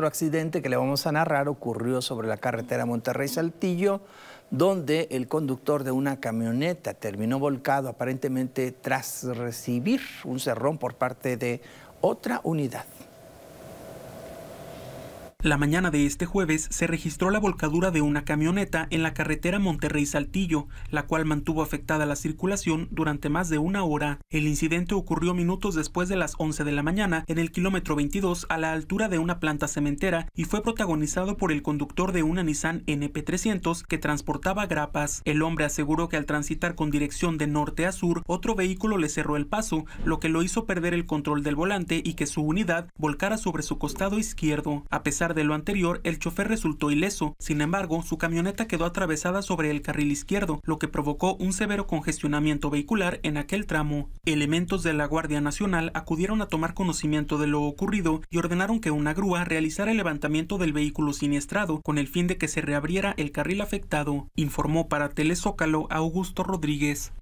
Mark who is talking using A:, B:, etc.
A: Otro accidente que le vamos a narrar ocurrió sobre la carretera Monterrey-Saltillo, donde el conductor de una camioneta terminó volcado aparentemente tras recibir un cerrón por parte de otra unidad.
B: La mañana de este jueves se registró la volcadura de una camioneta en la carretera Monterrey-Saltillo, la cual mantuvo afectada la circulación durante más de una hora. El incidente ocurrió minutos después de las 11 de la mañana en el kilómetro 22 a la altura de una planta cementera y fue protagonizado por el conductor de una Nissan NP300 que transportaba grapas. El hombre aseguró que al transitar con dirección de norte a sur, otro vehículo le cerró el paso, lo que lo hizo perder el control del volante y que su unidad volcara sobre su costado izquierdo. A pesar de lo anterior, el chofer resultó ileso. Sin embargo, su camioneta quedó atravesada sobre el carril izquierdo, lo que provocó un severo congestionamiento vehicular en aquel tramo. Elementos de la Guardia Nacional acudieron a tomar conocimiento de lo ocurrido y ordenaron que una grúa realizara el levantamiento del vehículo siniestrado con el fin de que se reabriera el carril afectado, informó para Telezócalo Augusto Rodríguez.